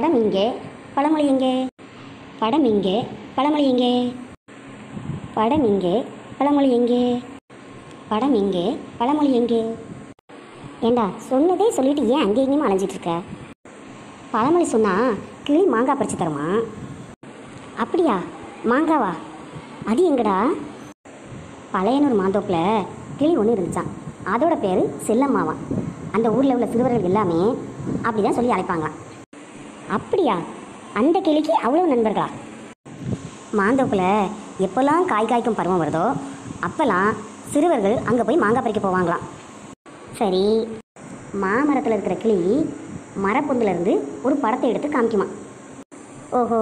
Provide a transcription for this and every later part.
படம் இங்கே. பழமொழி எங்கே? படம் இங்கே. பழமொழி எங்கே? படம் இங்கே. பழமொழி எங்கே? படம் இங்கே. பழமொழி எங்கே? ஏண்டா சொன்னதே சொல்லிட்டு ஏன் அங்கே இங்கேயும் அலைஞ்சிட்டு இருக்க? பழமொழி சொன்னா கிளி மாங்காய் பறிச்சு தருமா? அப்படியா? மாங்காவா? அது எங்கடா? பழையனூர் மாந்தோப்பில் கிளி ஒன்று இருந்துச்சான் அதோட பேர் செல்லம்மாவான் அந்த ஊரில் உள்ள சிறுவர்கள் எல்லாமே அப்படி தான் சொல்லி அழைப்பாங்களாம். அப்படியா? அந்த கிளிக்கு அவ்வளோ நண்பர்களா? மாந்தோப்பில் எப்போல்லாம் காய் காய்க்கும் பருவம் வருதோ அப்போல்லாம் சிறுவர்கள் அங்கே போய் மாங்காய் பறிக்க போவாங்களாம். சரி மாமரத்தில் இருக்கிற கிளி மரப்பொந்துல இருந்து ஒரு படத்தை எடுத்து காமிக்குமா? ஓஹோ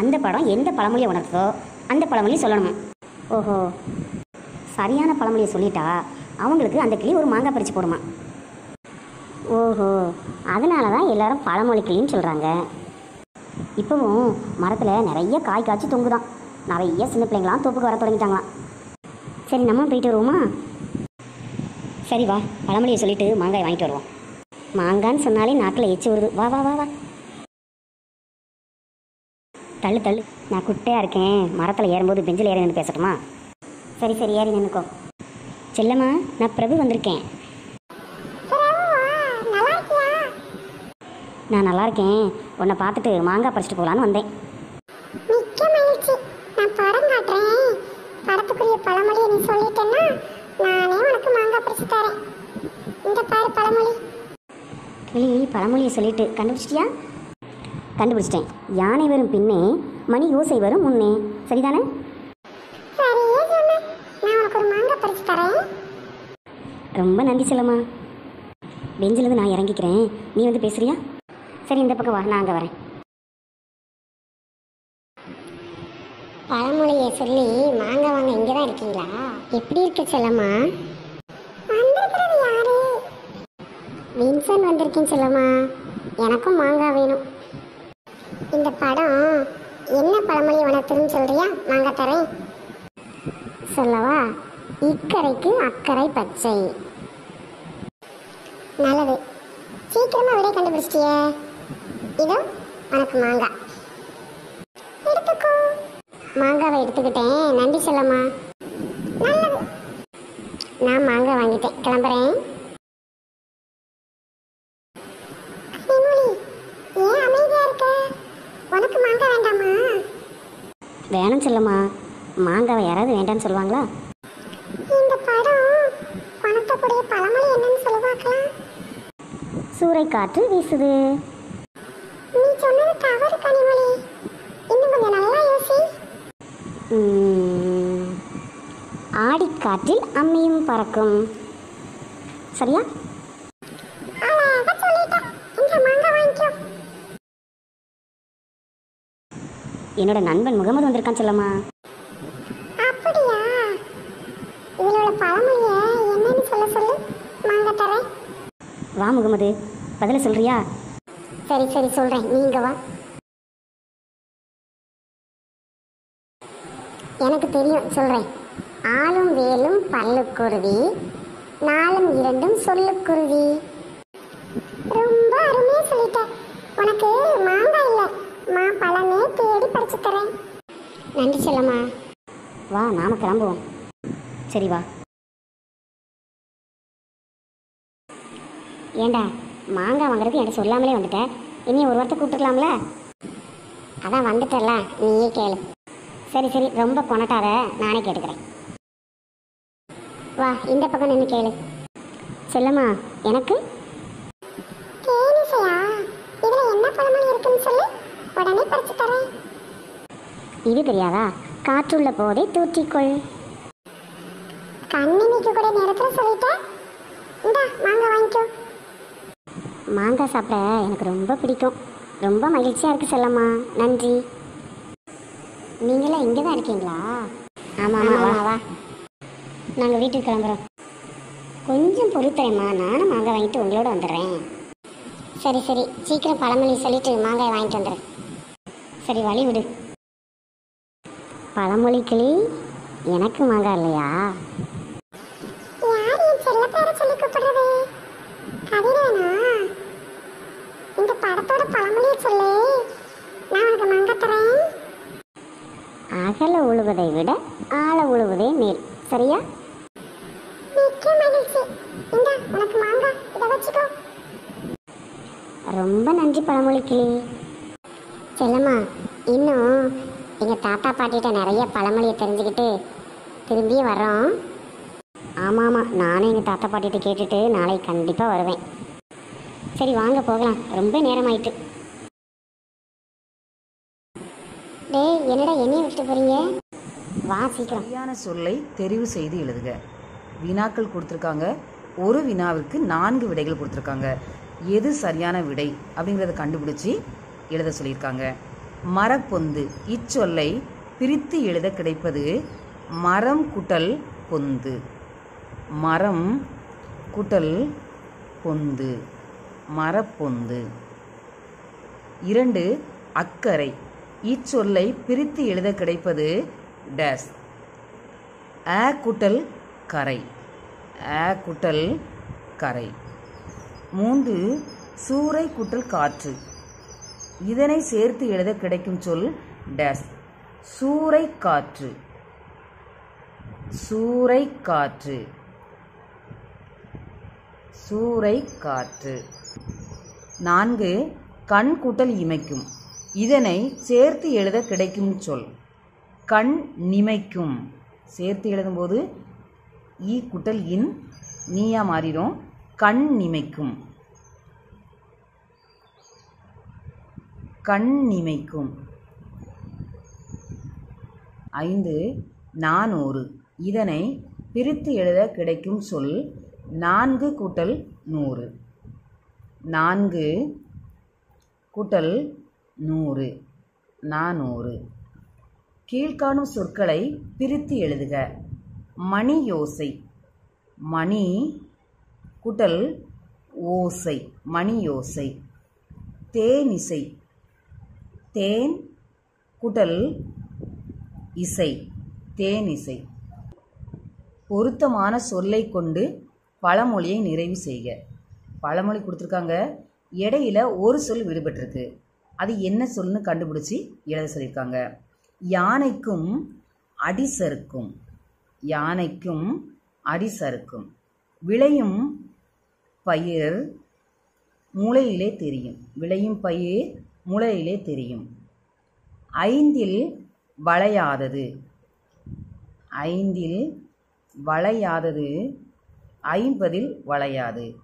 அந்த படம் எந்த பழமொழியை உணர்த்ததோ அந்த பழமொழி சொல்லணுமா? ஓஹோ சரியான பழமொழியை சொல்லிட்டா அவங்களுக்கு அந்த கிளி ஒரு மாங்காய் பறித்து போடுமா? ஓஹோ. அதனால தான் எல்லாரும் பழமொழி கிளின்னு சொல்கிறாங்க இப்போவும் மரத்தில் நிறைய காய் காய்ச்சி தொங்குதான். நிறைய சின்ன பிள்ளைங்களாம் தோப்புக்கு வர தொடங்கிட்டாங்களாம். சரி நம்ம போயிட்டு வருவோமா? சரி வா. பழமொழியை சொல்லிட்டு மாங்காய் வாங்கிட்டு வருவோம். மாங்கான்னு சொன்னாலே நாக்கில் எச்சி வருது வா வா வா வா. தள்ளு தள்ளு. நான் குட்டையாக இருக்கேன். மரத்தில் ஏறும்போது பெஞ்சில் ஏறி நின்று பேசட்டுமா? சரி சரி. ஏறி நின்றுக்கோ செல்லம்மா நான் பிரபு வந்திருக்கேன். நான் நல்லா இருக்கேன். உன்னை பார்த்துட்டு மாங்காய் பறிச்சிட்டு போகலான்னு வந்தேன். மிக்க மகிழ்ச்சி. நான் படம் காட்டுறேன். படத்துக்குரிய பழமொழியை நீ சொல்லிட்டேன்னா நானே உனக்கு மாங்காய் பறிச்சு தரேன். இந்த பாரு பழமொழி. கிளி பழமொழியை சொல்லிட்டு கண்டுபிடிச்சிட்டியா? கண்டுபிடிச்சிட்டேன். யானை வரும் பின்னே மணி யோசை வரும் முன்னே. சரிதானே? சரியே சொன்ன நான் உனக்கு ஒரு மாங்காய் பறிச்சு தரேன். ரொம்ப நன்றி செல்லம்மா. பெஞ்சிலேருந்து நான் இறங்கிக்கிறேன். நீ வந்து பேசுறியா? சரி இந்த பக்கம் வா. நான் அங்கே வரேன். பழமொழியை சொல்லி மாங்காய் வாங்க இங்கே தான் இருக்கீங்களா? எப்படி இருக்கு செல்லம்மா? வந்திருக்கிறது யாரு? வின்சன் வந்திருக்கேன் செல்லம்மா. எனக்கும் மாங்காய் வேணும். இந்த படம் என்ன பழமொழி வளர்த்துன்னு சொல்றியா? மாங்காய் தரேன். சொல்லவா? இக்கரைக்கு அக்கறை பச்சை. நல்லது. சீக்கிரமா விடை கண்டுபிடிச்சிட்டியே. இதோ உனக்கு மாங்காய் எடுத்துக்கோ. மாங்காவை எடுத்துக்கிட்டேன். நன்றி சொல்லம்மா. நல்லது. நான் மாங்காய் வாங்கிட்டேன். கிளம்புறேன். வேணும் செல்லம்மா. மாங்காவை யாராவது வேண்டான்னு சொல்லுவாங்களா? இந்த படம் உணர்த்தக்கூடிய பழமொழி என்னன்னு சொல்லி பார்க்கலாம். சூறை காற்று வீசுது நீ சொன்னது தவறு கனிமொழி இன்னும் கொஞ்சம் நல்லா யோசி உம், ஆடிக்காற்றில் அம்மியும் பறக்கும். சரியா? என்னோட நண்பன் முகமது வந்திருக்கான் செல்லம்மா. அப்படியா? உள்ள பழமொழிய என்னன்னு சொல்ல சொல்லு. மாங்காய் தரேன். வா முகமது பதில சொல்றியா? சரி சரி சொல்றேன். நீங்க வா. எனக்கு தெரியும் சொல்கிறேன் ஆளும் வேலும் பல்லுக்குருவி நாளும் இரண்டும் சொல்லுக்குருவி ரொம்ப அருமையா சொல்லிட்ட. உனக்கு மாங்காய் இல்லை மா பழமே தேடி படிச்சு தரேன். நன்றி செல்லம்மா. வா நாம கிளம்புவோம். சரி வா. ஏண்டா மாங்காய் வாங்குறதுக்கு என்கிட்ட சொல்லாமலே வந்துட்டேன் இனி ஒரு வாரத்தை கூப்பிட்டுக்கலாம்ல? அதான் வந்துட்டல நீயே கேளு. சரி சரி ரொம்ப கொணட்டாத. நானே கேட்டுக்கிறேன். வா இந்த பக்கம் நின்று கேளு. செல்லம்மா எனக்கு? இது தெரியாதா? காற்றுள்ள போதே தூற்றிக்கொள். கண்ணிமைக்கு கூட நேரத்துல சொல்லிட்டேன் இந்தா மாங்காய் வாங்கிக்கோ. மாங்காய் சாப்பிட எனக்கு ரொம்ப பிடிக்கும். ரொம்ப மகிழ்ச்சியாக இருக்கு செல்லம்மா. நன்றி. நீங்களாம் இங்கே தான் இருக்கீங்களா ஆமாம் ஆமாம் வா. நாங்கள் வீட்டுக்கு கிளம்புறோம். கொஞ்சம் பொறுத்தரேம்மா நானும் மாங்காய் வாங்கிட்டு உங்களோட வந்துடுறேன். சரி சரி. சீக்கிரம் பழமொழி சொல்லிட்டு மாங்காய் வாங்கிட்டு வந்துடு. சரி வழி விடு. பழமொழி கிளி எனக்கு மாங்காய் இல்லையா யார் என் செல்ல பேரை சொல்லி கூப்பிடுறது கதிரேனா இந்த படத்தை படத்தோட பழமொழியை சொல்லு நான் உனக்கு மங்க தரேன் அகல உழுவதை விட ஆழ உழுவதே மேல். சரியா? ரொம்ப நன்றி பழமொழி கிளி. செல்லம்மா இன்னும் எங்கள் தாத்தா பாட்டிகிட்ட நிறைய பழமொழியை தெரிஞ்சுக்கிட்டு திரும்பி வர்றோம். ஆமாம் ஆமாம் நானும் எங்கள் தாத்தா பாட்டிகிட்ட கேட்டுட்டு நாளைக்கு கண்டிப்பாக வருவேன். சரி வாங்க போகலாம். ரொம்ப நேரமாயிட்டு. டேய் என்னடா என்னைய விட்டு போறீங்க? வா சீக்கிரம். சரியான சொல்லை தெரிவு செய்து எழுதுக. வினாக்கள் கொடுத்துருக்காங்க. ஒரு வினாவிற்கு நான்கு விடைகள் கொடுத்துருக்காங்க. எது சரியான விடை அப்படிங்கிறத கண்டுபிடிச்சி எழுத சொல்லியிருக்காங்க. மரப்பொந்து இச்சொல்லை பிரித்து எழுத கிடைப்பது மரம் குட்டல் பொந்து. மரம் குட்டல் பொந்து. மரப்பொந்து. இரண்டு அக்கறை. இச்சொல்லை பிரித்து எழுத கிடைப்பது டேஸ். ஆ குட்டல் கரை. ஆ குட்டல் கரை. மூன்று சூறை குட்டல் காற்று. இதனை சேர்த்து எழுத கிடைக்கும் சொல் டேஸ். சூறை காற்று. சூறை காற்று. சூறை காற்று. நான்கு கண் கூட்டல் இமைக்கும். இதனை சேர்த்து எழுத கிடைக்கும் சொல். கண் நிமைக்கும். சேர்த்து எழுதும்போது ஈ குட்டல் இன் நீயா மாறிடும். கண் நிமைக்கும். கண் நிமைக்கும். ஐந்து நானூறு. இதனை பிரித்து எழுத கிடைக்கும் சொல் நான்கு கூட்டல் நூறு. நான்கு கூட்டல் நூறு நானூறு. கீழ்காணும் சொற்களை பிரித்து எழுதுக. மணி யோசை. மணி குடல் ஓசை. மணி யோசை. தேனிசை தேன் குடல் இசை. தேனிசை பொருத்தமான சொல்லை கொண்டு பழமொழியை நிறைவு செய்க. பழமொழி கொடுத்துருக்காங்க. இடையில ஒரு சொல் விடுபட்டிருக்கு. அது என்ன சொல்லுன்னு கண்டுபிடிச்சி எழுத சொல்லியிருக்காங்க. யானைக்கும் அடிசருக்கும் யானைக்கும் அடிசறுக்கும் விளையும் பயிர் முளையிலே தெரியும். விளையும் பயிர் முளையிலே தெரியும். ஐந்தில் வளையாதது. ஐந்தில் வளையாதது ஐம்பதில் வளையாது.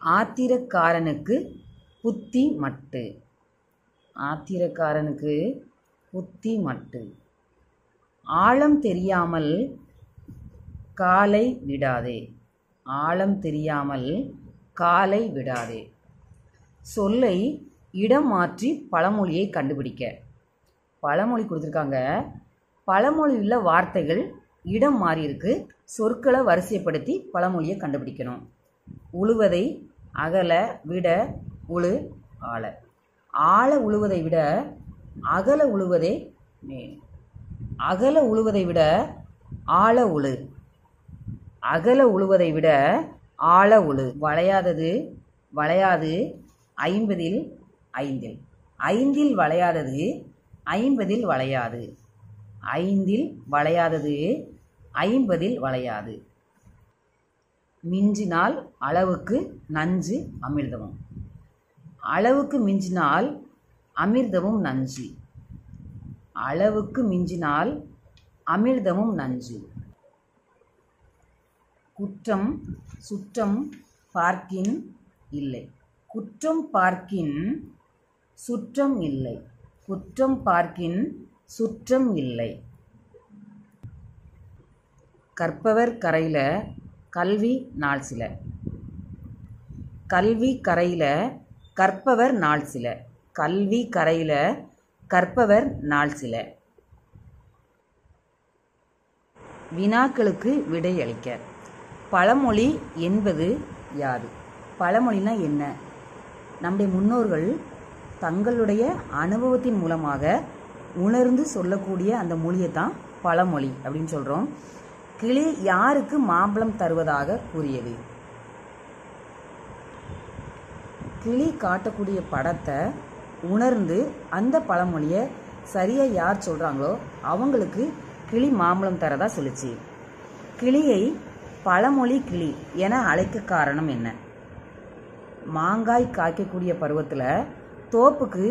ஆத்திரக்காரனுக்கு புத்தி மட்டு. ஆத்திரக்காரனுக்கு புத்தி மட்டு ஆழம் தெரியாமல் காலை விடாதே. ஆழம் தெரியாமல் காலை விடாதே. சொல்லை இடம் மாற்றி பழமொழியை கண்டுபிடிக்க. பழமொழி கொடுத்துருக்காங்க. பழமொழியில் உள்ள வார்த்தைகள் இடம் மாறி இருக்கு சொற்களை வரிசைப்படுத்தி பழமொழியை கண்டுபிடிக்கணும். உழுவதை அகல விட உழு ஆள ஆழ உழுவதை விட அகல உழுவதே மே அகல உழுவதை விட ஆழ உழு. அகல உழுவதை விட ஆழ உழு. வளையாதது வளையாது ஐம்பதில் ஐந்தில். ஐந்தில் வளையாதது ஐம்பதில் வளையாது. ஐந்தில் வளையாதது ஐம்பதில் வளையாது. மிஞ்சினால் அளவுக்கு நஞ்சு அமிர்தமும் அளவுக்கு மிஞ்சினால் அமிர்தமும் நஞ்சு. அளவுக்கு மிஞ்சினால் அமிர்தமும் நஞ்சு. குற்றம் சுற்றம் பார்க்கின் இல்லை. குற்றம் பார்க்கின் சுற்றம் இல்லை. குற்றம் பார்க்கின் சுற்றம் இல்லை. கற்பவர் கரையில் கல்வி நாள் சில. கல்வி கரையில் கற்பவர் நாள் சில. கல்வி கரையில் கற்பவர் நாள் சில. வினாக்களுக்கு விடை அளிக்க. பழமொழி என்பது யாது? பழமொழினா என்ன? நம்முடைய முன்னோர்கள் தங்களுடைய அனுபவத்தின் மூலமாக உணர்ந்து சொல்லக்கூடிய அந்த மொழியை தான் பழமொழி அப்படின்னு சொல்கிறோம் கிளி யாருக்கு மாம்பழம் தருவதாக கூறியது? கிளி காட்டக்கூடிய படத்தை உணர்ந்து அந்த பழமொழியை சரியாக யார் சொல்கிறாங்களோ அவங்களுக்கு கிளி மாம்பழம் தரதா சொல்லுச்சு. கிளியை பழமொழி கிளி என அழைக்க காரணம் என்ன? மாங்காய் காய்க்கக்கூடிய பருவத்தில் தோப்புக்கு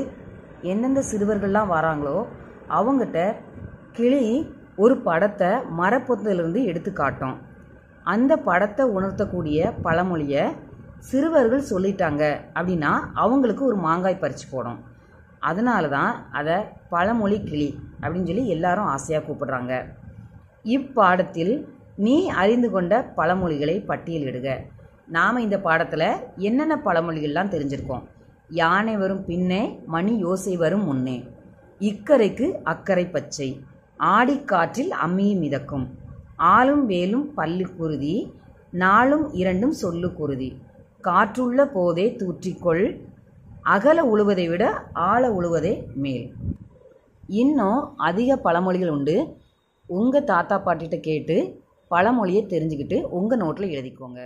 எந்தெந்த சிறுவர்கள்லாம் வராங்களோ அவங்ககிட்ட கிளி ஒரு படத்தை மரப்பொத்திலிருந்து எடுத்து காட்டும். அந்த படத்தை உணர்த்தக்கூடிய பழமொழியை சிறுவர்கள் சொல்லிட்டாங்க அப்படின்னா அவங்களுக்கு ஒரு மாங்காய் பறித்து போடும் அதனால தான் அதை பழமொழி கிளி அப்படின்னு சொல்லி எல்லாரும் ஆசையாக கூப்பிடுறாங்க. இப்பாடத்தில் நீ அறிந்து கொண்ட பழமொழிகளை பட்டியலிடுக நாம் இந்த பாடத்தில் என்னென்ன பழமொழிகள்லாம் தெரிஞ்சிருக்கோம்? யானை வரும் பின்னே மணி யோசை வரும் முன்னே. இக்கரைக்கு அக்கறை பச்சை. ஆடிக்காற்றில் அம்மியும் மிதக்கும். ஆளும் வேலும் பல்லு குருதி நாளும் இரண்டும் சொல்லு குருதி. காற்றுள்ள போதே தூற்றிக்கொள். அகல உழுவதை விட ஆழ உழுவதே மேல். இன்னும் அதிக பழமொழிகள் உண்டு. உங்கள் தாத்தா பாட்டிகிட்ட கேட்டு பழமொழியை தெரிஞ்சுக்கிட்டு உங்கள் நோட்டில் எழுதிக்கோங்க.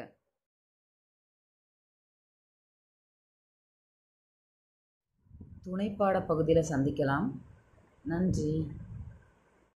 துணைப்பாட பகுதியில் சந்திக்கலாம். நன்றி.